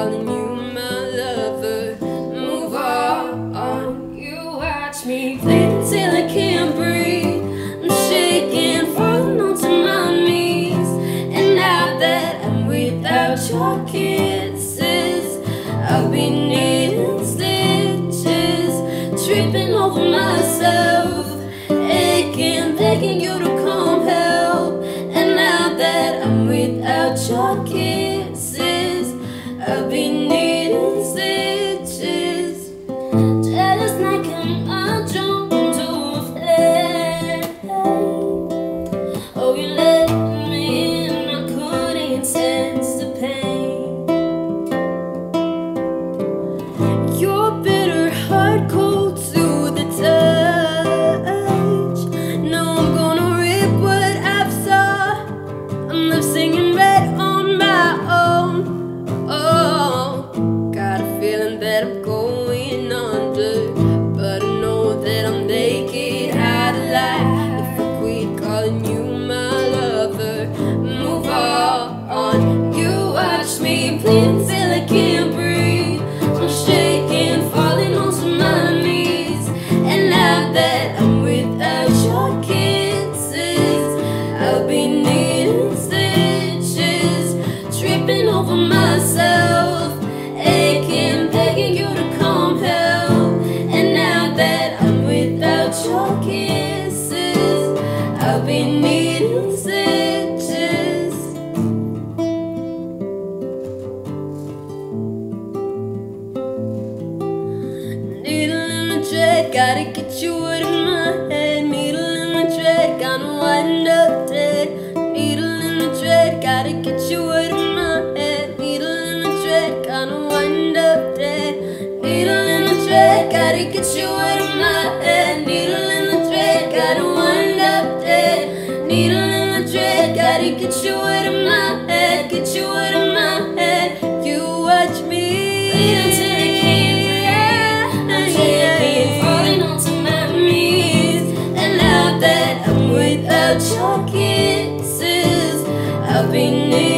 calling you my lover. Move on, you watch me bleed I can't breathe. I'm shaking, falling onto my knees, and now that I'm without your kisses, I've been needing stitches, tripping over myself, I've Gotta get you out of my head. Needle in the thread, gonna wind up dead. Needle in the thread, gotta get you out of my head. Needle in the thread, gonna wind up dead. Needle in the thread, gotta get you out of my head. Needle in the thread, gotta wind up dead. Needle in the thread, gotta get you out of my head. Get you out of my head. You watch me. your kisses. Happiness.